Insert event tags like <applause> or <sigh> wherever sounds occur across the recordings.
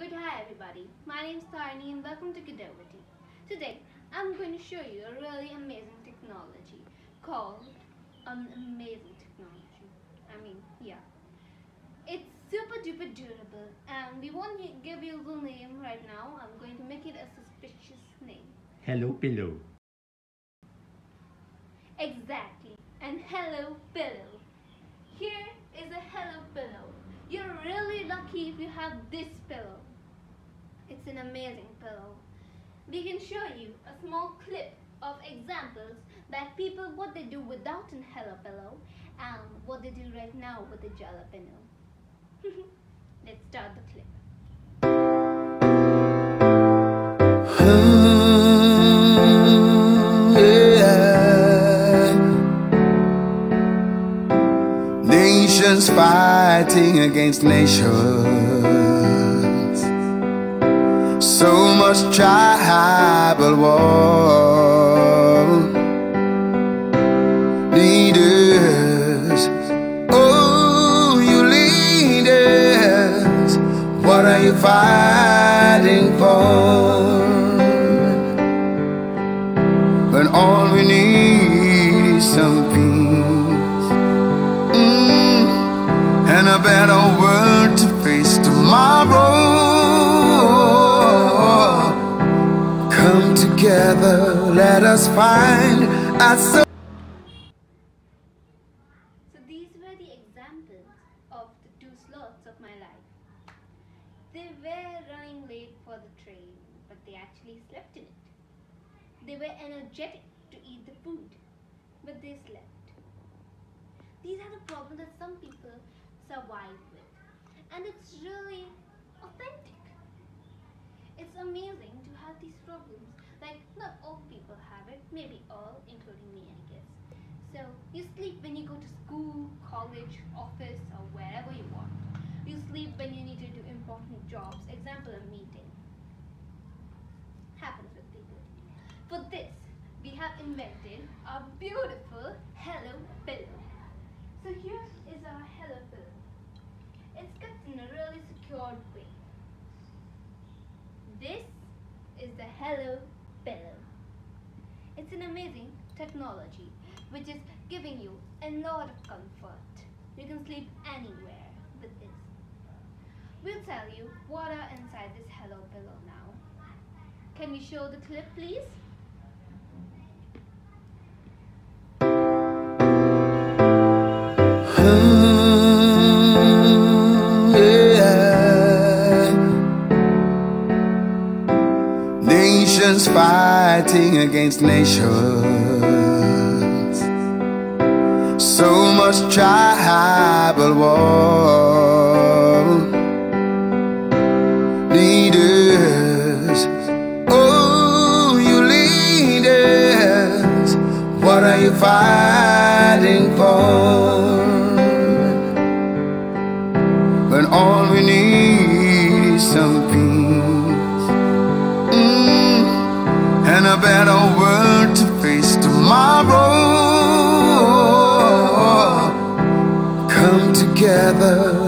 Good hi everybody, my name is Taarini and welcome to Kidovity. Today I'm going to show you a really amazing technology called an amazing technology. I mean, yeah. It's super duper durable and we won't give you the name right now. I'm going to make it a suspicious name. Hello Pillow. Exactly, and hello pillow. Here is a hello pillow. You're really lucky if you have this pillow. It's an amazing pillow. We can show you a small clip of examples that people what they do without an hello pillow and what they do right now with a jalapeno. <laughs> Let's start the clip. Nations fighting against nations. So tribal war. Leaders, oh, you leaders, what are you fighting for? Together, let us find our. So these were the examples of the two sloths of my life. They were running late for the train, but they actually slept in it. They were energetic to eat the food, but they slept. These are the problems that some people survive with, and it's really authentic. It's amazing to have these problems. Not all people have it, maybe all, including me, I guess. So, you sleep when you go to school, college, office, or wherever you want. You sleep when you need to do important jobs, example, a meeting. Happens with people. For this, we have invented a beautiful Hello Pillow. So here is our Hello Pillow. It's kept in a really secured way. This is the Hello Pillow. It's an amazing technology which is giving you a lot of comfort. You can sleep anywhere with this. We'll tell you what are inside this Hello Pillow now. Can we show the clip please? Nations fighting against nations. So much tribal war. Leaders, oh, you leaders, what are you fighting for?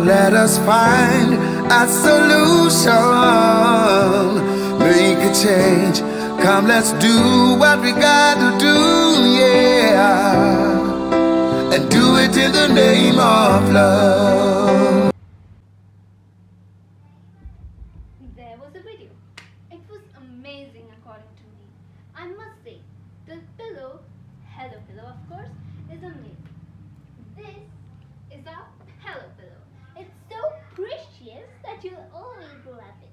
Let us find a solution. Make a change. Come, let's do what we gotta do, yeah. And do it in the name of love. There was a video. It was amazing according to me. I must say, the pillow, Hello Pillow of course, is amazing. This is a Hello Pillow. It's so you'll always love it.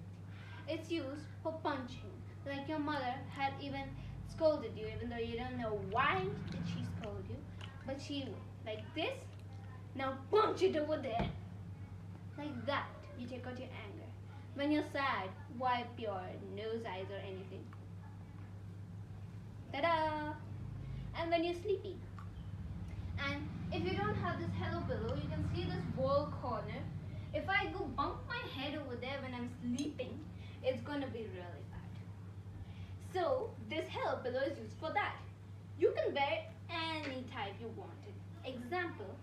It's used for punching. Like your mother had even scolded you, even though you don't know why did she scold you, but she. Like this, now punch it over there. Like that, you take out your anger. When you're sad, wipe your nose, eyes, or anything. Ta-da! And when you're sleepy. And if you don't have this hello pillow, you can see this wall corner. If I go bump my head over there when I'm sleeping, it's gonna be really bad. So this hello pillow is used for that. You can wear any type you wanted. Example,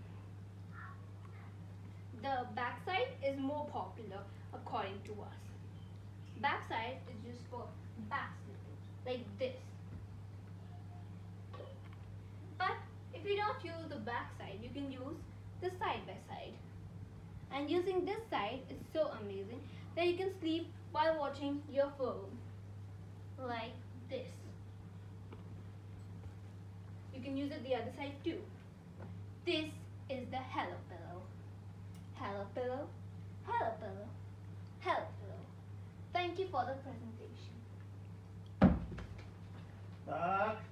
the backside is more popular according to us. Backside is used for back slipping, like this. But if you don't use the backside, you can use the side by side. And using this side is so amazing that you can sleep while watching your phone, like this. You can use it the other side too. This is the Hello Pillow. Hello Pillow, Hello Pillow, Hello Pillow. Thank you for the presentation. Tak.